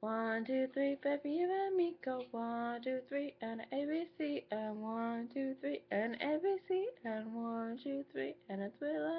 One, two, three, baby, you and me go. One, two, three, and A, B, C, and one, two, three, and A, B, C, and one, two, three, and a thriller.